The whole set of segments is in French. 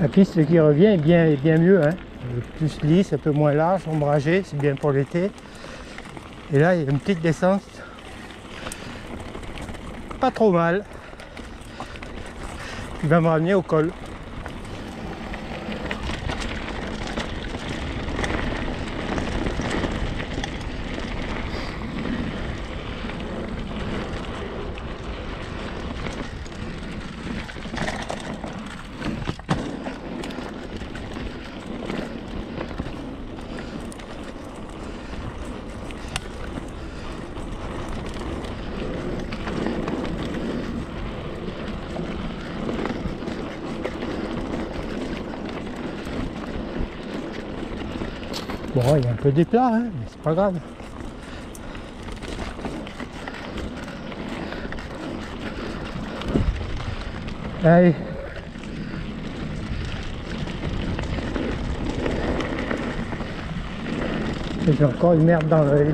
La piste qui revient est bien, bien mieux. Hein. Plus lisse, un peu moins large, ombragé, c'est bien pour l'été. Et là, il y a une petite descente. Pas trop mal. Qui va me ramener au col. Bon, il y a un peu d'éclat, hein, mais c'est pas grave. Allez. J'ai encore une merde dans l'œil.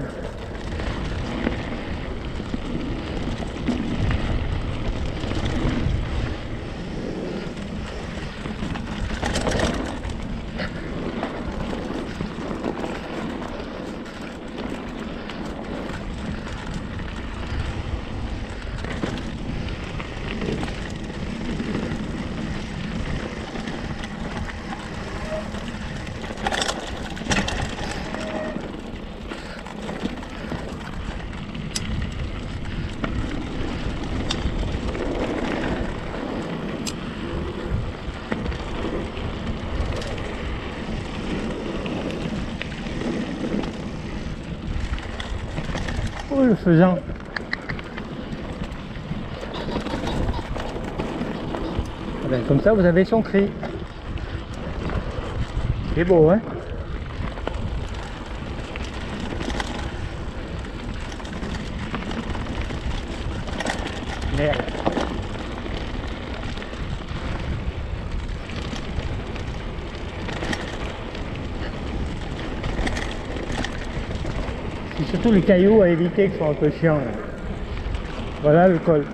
Oh le faisant Ah ben, Comme ça vous avez son cri. C'est beau hein Merde. C'est surtout les cailloux à éviter qui sont un peu chiants. là. Voilà le col.